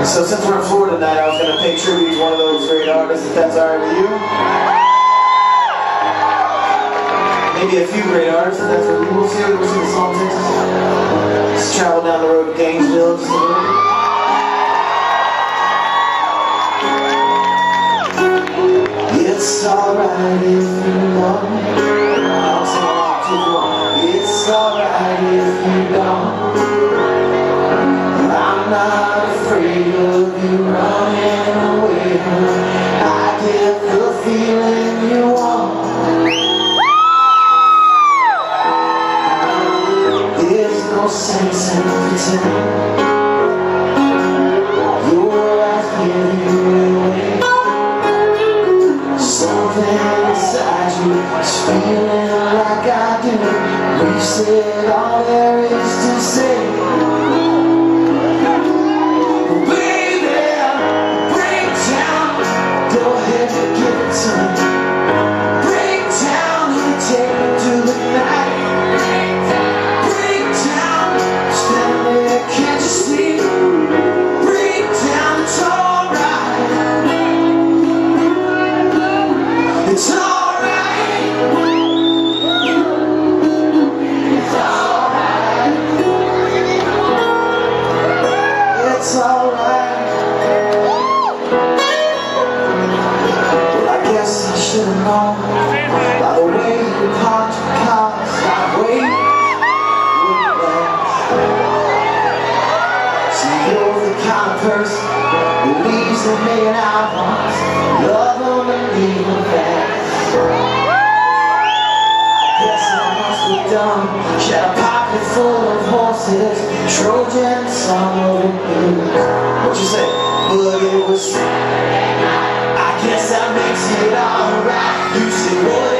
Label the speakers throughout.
Speaker 1: So since we're in Florida tonight, I was going to pay tribute to one of those great artists, if that's alright with you. Maybe a few great artists, if that's what we'll see. We'll see the song takes us. Travel down the road to Gainesville just a little bit. It's alright if you know. I'll sing along too long. It's alright if you don't. I'm not sense in pretending. You're out here away. Something inside you is feeling like I do. We said all there is to say. Leaves a million albums. Love them and leave them fast. Guess I must be dumb. She had a pocket full of horses, Trojan, them blues. What you say? But it was I guess that makes it alright. You said, what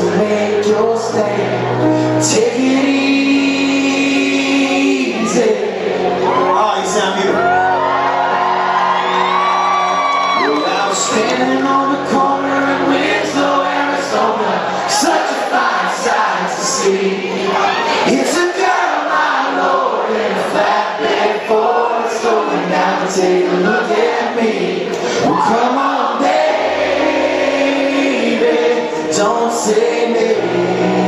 Speaker 1: to make your stand. Take it easy. Oh, you sound beautiful. Well, I was standing on the corner in Winslow, Arizona. Such a fine sight to see. Don't say maybe